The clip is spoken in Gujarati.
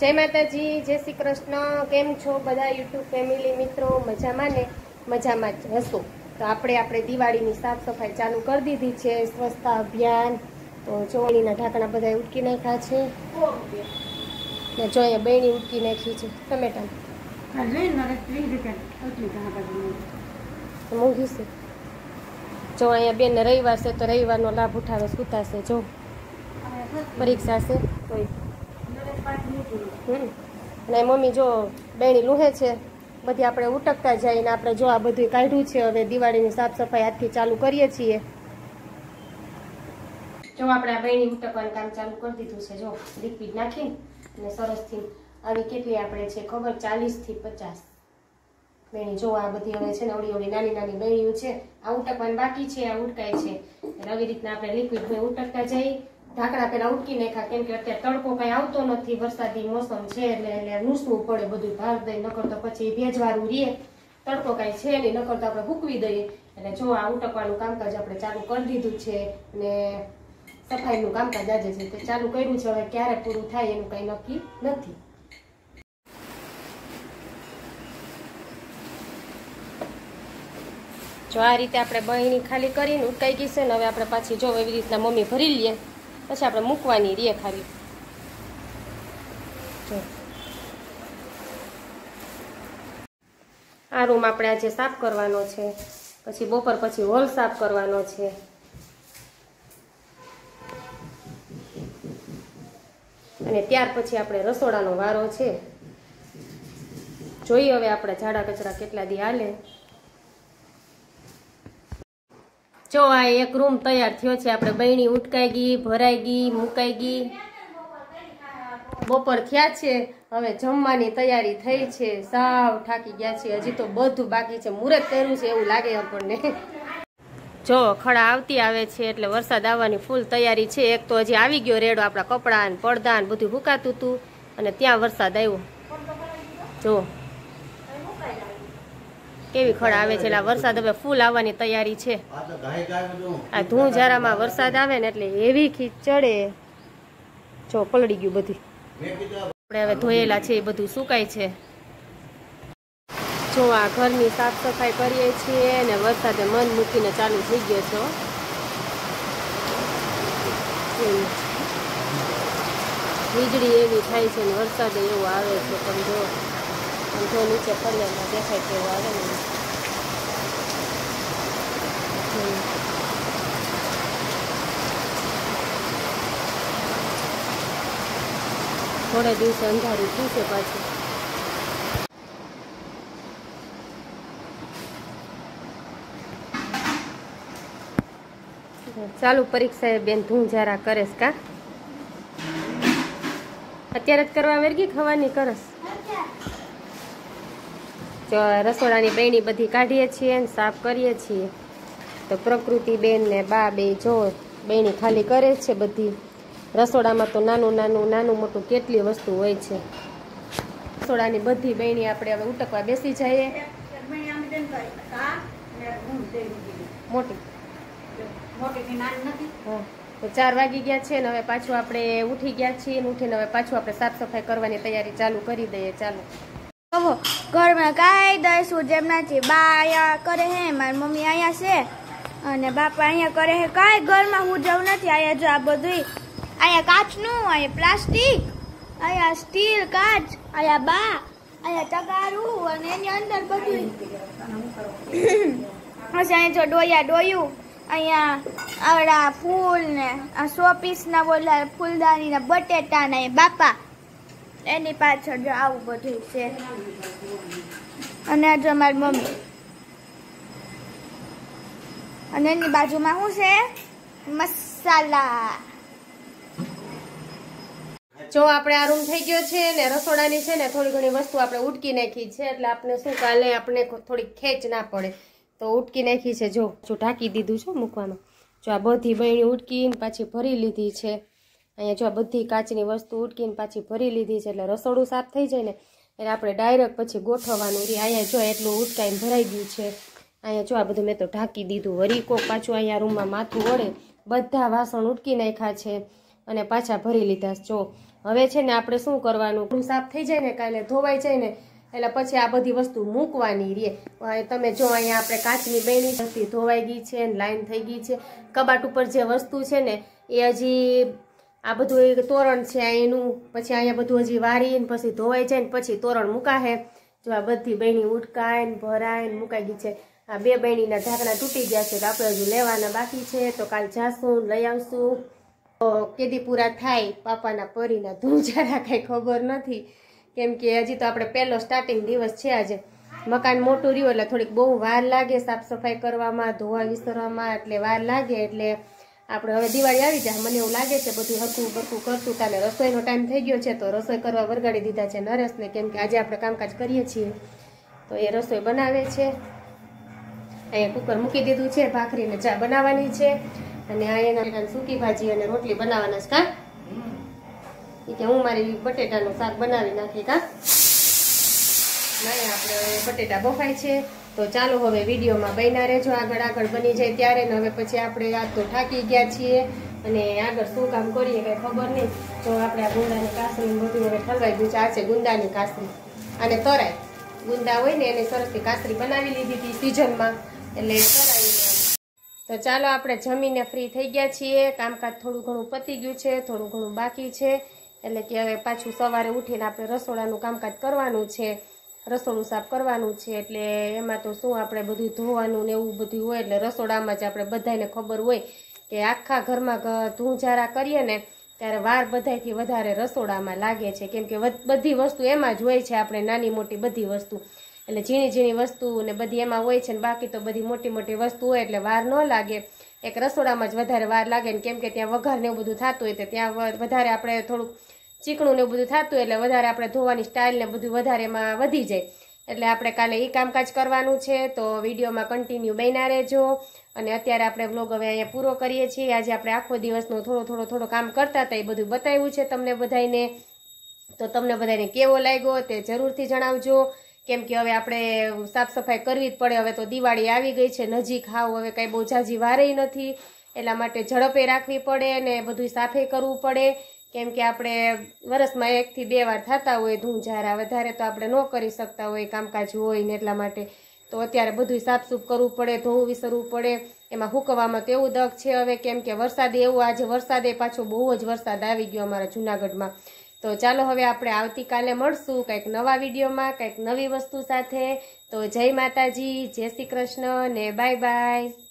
જય માતાજી, જય શ્રી કૃષ્ણ. કેમ છો બધા યુટ્યુબ ફેમિલી મિત્રો? મજામાં ને? મજામાં જ હશો. તો આપણે આપણે દિવાળીની સાફ સફાઈ ચાલુ કરી દીધી છે, સ્વચ્છતા અભિયાન. તો ચોળીના ઢાંકણા બધા ઉટકી નાખ્યા છે. ને જો અહીંયા બહેણી ઉટકી નાખી છે. ટમેટા મોંઘી છે. જો અહીંયા બેન રવિવાર છે તો રવિવારનો લાભ ઉઠાવે, સુતાશે, જો. પરીક્ષા છે હમ. અને મમ્મી જો બેણી લુહે છે, બધી આપણે ઉટકતા જઈને આપણે જો આ બધું કાઢ્યું છે, હવે દિવાળીની સાફ સફાઈ આજથી ચાલુ કરીએ છીએ. જો આપણે આ બેણી ઉટકવાનું કામ ચાલુ કરી દીધું છે, જો લિક્વિડ નાખીને અને સરસથી આવી કેટલી આપણે છે ખબર ચાલીસથી પચાસ. બેણી જો આ બધી હવે છે ને ઓળી ઓળી નાની નાની બેણીઓ છે, આ ઉટકવાની બાકી છે, આ ઉટકાય છે. આવી રીતના આપણે લિક્વિડ ઉટકતા જઈ ઢાંકણા પેલા ઉટકી નાખ્યા, કેમ કે અત્યારે તડકો કઈ આવતો નથી, વરસાદી મોસમ છે એટલે એટલે નૂસવું પડે બધું ભાર દઈ નકર તો પછી ભેજવાળું રીએ તડકો કાંઈ છે નહીં, નકર તો આપણે હૂકવી દઈએ. એટલે જો આ ઉટકવાનું કામકાજ આપણે ચાલુ કરી દીધું છે ને સફાઈનું કામકાજ આજે છે તે ચાલુ કર્યું છે, હવે ક્યારે પૂરું થાય એનું કંઈ નક્કી નથી. જો આ રીતે આપણે બહીની ખાલી કરીને ઉટકાઈ ગઈ છે ને, હવે આપણે પાછી જો એવી રીતના મમ્મી ભરી લઈએ પછી આપણે મૂકવાની રીએ ખાલી. આ રૂમ આપણે આજે સાફ કરવાનો છે. પછી બપોર પછી હોલ સાફ કરવાનો છે. અને ત્યાર પછી આપણે રસોડાનો વારો છે. જોઈએ હવે આપણે ઝાડા કચરા કેટલા દી હાલે. જો આ એક રૂમ તૈયાર થયો છે, આપણે બહેણી ઉટકાઈ ગઈ, ભરાઈ ગઈ, મુકાઈ ગઈ. બપોર થયા છે, હવે જમવાની તૈયારી થઈ છે. સાવ થાકી ગયા છે હજી તો બધું બાકી છે. મુરત કર્યું છે એવું લાગે આપણને. જો ખડા આવતી આવે છે એટલે વરસાદ આવવાની ફૂલ તૈયારી છે. એક તો હજી આવી ગયો રેડો આપણા કપડાં પડદા બધું હુકાતું હતું અને ત્યાં વરસાદ આવ્યો. જો. કેવી ખડ આવે છે? એટલે વરસાદ હવે ફૂલ આવવાની તૈયારી છે. આ ધૂંઝારામાં વરસાદ આવે ને એટલે એવી ખીચ ચડે. જો પલળી ગયું બધું. આપણે હવે ધોયેલા છે, એ બધું સુકાય છે. જો આ ઘરની સાફ સફાઈ કરીએ છીએ ને વરસાદે મન મૂકીને ચાલુ થઈ ગયો છો. વીજળી એવી થાય છે ને વરસાદે એવો આવે છે, પણ જો આમ નીચે પડ્યામાં દેખાય તેવું આવે ને થોડા દિવસે અંધારું છે પાછું. ચાલુ પરીક્ષા એ બેન જરા કરેસ કા? અત્યારે જ કરવા વેરગી? ખવાની કરસ. જો રસોડાની બેણી બધી કાઢીએ છીએ ને સાફ કરીએ છીએ. તો પ્રકૃતિ બેન ને બા બે જો બેણી ખાલી કરે છે બધી. રસોડામાં તો નાનું નાનું નાનું મોટું કેટલી વસ્તુ હોય છે. રસોડાની બધી બેણી આપણે હવે ઉટકવા બેસી જઈએ. મોટી. તો ચાર વાગી ગયા છે ને હવે પાછું આપણે ઉઠી ગયા છીએ ઉઠીને હવે પાછું આપણે સાફ સફાઈ કરવાની તૈયારી ચાલુ કરી દઈએ. ચાલો. કહો ઘરમાં કાંઈ દઈશું જેમ નથી બા અહીંયા કરે હે, મારી મમ્મી અહીંયા છે, અને બાપા અહીંયા કરે હે. કાંઈ ઘરમાં હું જવું નથી, અહીંયા જો આ બધું અહીંયા કાચનું, અહીંયા પ્લાસ્ટિક, અહીંયા સ્ટીલ કાચ, અહીંયા બા, અહીંયા ટકારું અને એની અંદર બધું પછી અહીંયા જો ડોયા ડોયું, અહીંયા આવડા ફૂલ ને આ શોપીસના બોલા ફૂલદાની ને બટેટા ને બાપા એની પાછળ જો આવું બધું છે. અને આ જો મારી મમ્મી. અને એની બાજુમાં શું છે? મસાલા. જો આપણે આ રૂમ થઈ ગયો છે ને, રસોડાની છે ને, થોડી ઘણી વસ્તુ આપણે ઉટકી નાખી છે. એટલે આપણે શું કાલે આપણે થોડી ખેંચ ના પડે. તો ઉટકી નાખી છે. જો જો ઢાંકી દીધું છે મૂકવાનું જો આ બધી બહેણી ઉટકીને પાછી ભરી લીધી છે. અહીંયા જો આ બધી કાચની વસ્તુ ઉટકીને પાછી ભરી લીધી છે એટલે રસોડું સાફ થઈ જાય ને, એટલે આપણે ડાયરેક્ટ પછી ગોઠવવાનું રહી અહીંયા જો એટલું ઉટકાઈને ભરાઈ ગયું છે. અહીંયા જો આ બધું મેં તો ઢાંકી દીધું. વરી કોક પાછું અહીંયા રૂમમાં માથું વળે, બધા વાસણ ઉટકી નાખ્યા છે અને પાછા ભરી લીધા જો, હવે છે ને આપણે શું કરવાનું? સાફ થઈ જાય ને, કાલે ધોવાઈ જાય ને, એટલે પછી આ બધી વસ્તુ મૂકવાની રે તમે જો અહીંયા આપણે કાચની બેની હતી ધોવાઈ ગઈ છે લાઈન થઈ ગઈ છે. કબાટ ઉપર જે વસ્તુ છે ને, એ હજી આ બધું તોરણ છે એનું પછી અહીંયા બધું હજી વારીને, પછી ધોવાઈ જાય ને પછી તોરણ મુકાશે જો આ બધી બહેની ઉટકાય ને ભરાય ને મુકાઈ ગઈ છે. આ બે બહેનીના ઢાંકણા તૂટી ગયા છે તો આપણે હજુ લેવાના બાકી છે. તો કાલ જાશું, લઈ આવશું. તો કેદી પૂરા થાય, પાપાના પરીના ધૂંજારા કાંઈ ખબર નથી. કેમ કે હજી તો આપણે પહેલો સ્ટાર્ટિંગ દિવસ છે આજે. મકાન મોટું રહ્યું એટલે થોડીક બહુ વાર લાગે સાફ સફાઈ કરવામાં, ધોવા વિસરવામાં. એટલે વાર લાગે એટલે આપણે હવે દિવાળી આવી જાય, મને એવું લાગે છે બધું હરકું બરકું કરતું કાલે રસોઈનો ટાઈમ થઈ ગયો છે, તો રસોઈ કરવા વરગાડી દીધા છે નરેશને, કેમ કે આજે આપણે કામકાજ કરીએ છીએ. તો એ રસોઈ બનાવે છે. અહીંયા કુકર મૂકી દીધું છે ભાખરીને ચા બનાવવાની છે, અને આ એના સૂકી ભાજી અને રોટલી બનાવવાના છે, કા? કે હું મારી બટેટાનું શાક બનાવી નાખી કા? આપણે બટેટા બફાય છે. તો ચાલો હવે વિડીયોમાં બન્યા રહેજો. આગળ આગળ બની જાય ત્યારે ને હવે પછી આપણે આ તો થાકી ગયા છીએ અને આગળ શું કામ કરીએ કંઈ ખબર નહીં. તો આપણે આ ગુંદાની કાસરી બધું હવે ઠલવાઈ ગયું છે. ગુંદાની કાસરી અને તરાય. ગુંદા હોય ને એને સરસથી કાસરી બનાવી લીધી હતી સિઝનમાં. એટલે તરાઈ તો ચાલો આપણે જમીને ફ્રી થઈ ગયા છીએ. કામકાજ થોડું ઘણું પતી ગયું છે, થોડું ઘણું બાકી છે. એટલે કે હવે પાછું સવારે ઉઠીને આપણે રસોડાનું કામકાજ કરવાનું છે. રસોડું સાફ કરવાનું છે, એટલે એમાં તો શું આપણે બધું ધોવાનું ને એવું બધું હોય, એટલે રસોડામાં જ આપણે બધાને ખબર હોય કે આખા ઘરમાં ધૂંઝારા કરીએ ને, ત્યારે વાર બધાયથી વધારે રસોડામાં લાગે છે. કેમ કે બધી વસ્તુ એમાં જ હોય છે, આપણે નાની મોટી બધી વસ્તુ. એટલે ઝીણી ઝીણી વસ્તુ ને બધી એમાં હોય છે ને, બાકી તો બધી મોટી મોટી વસ્તુ હોય, એટલે વાર ન લાગે. એક રસોડામાં જ વધારે વાર લાગે ને, કેમ કે ત્યાં વઘાર ને એવું બધું થતું હોય, તો ત્યાં વધારે આપણે થોડુંક ચીકણું ને બધું થતું એટલે વધારે આપણે ધોવાની સ્ટાઇલ ને બધું વધારે એમાં વધી જાય. એટલે આપણે કાલે એ કામકાજ કરવાનું છે, તો વિડીયોમાં કન્ટિન્યુ બન્યા રહેજો. અને અત્યારે આપણે બ્લોગ હવે અહીંયા પૂરો કરીએ છીએ. આજે આપણે આખો દિવસનો થોડો થોડો થોડો કામ કરતા હતા, એ બધું બતાવ્યું છે તમને બધાને તો તમને બધાને કેવો લાગ્યો તે જરૂરથી જણાવજો. કેમ કે હવે આપણે સાફ સફાઈ કરવી જ પડે, હવે તો દિવાળી આવી ગઈ છે, નજીક હાવ હવે કાંઈ બહુ ઝાઝી વારે નથી. એટલા માટે ઝડપે રાખવી પડે ને બધું સાફે કરવું પડે. કેમ કે આપણે વરસમાં એકથી બે વાર થતા હોય ધૂંઝારા વધારે તો આપણે ન કરી શકતા હોય, કામકાજ હોય ને એટલા માટે. તો અત્યારે બધું સાફસૂફ કરવું પડે, ધોવું વિસરવું પડે. એમાં હુકવામાં તો એવું દગ છે હવે કેમ કે વરસાદ એવું આજે વરસાદે પાછો બહુ જ વરસાદ આવી ગયો અમારા જુનાગઢમાં. તો ચાલો હવે આપણે આવતીકાલે મળશું કંઈક નવા વિડીયોમાં, કંઈક નવી વસ્તુ સાથે. તો જય માતાજી, જય શ્રી કૃષ્ણ ને બાય બાય.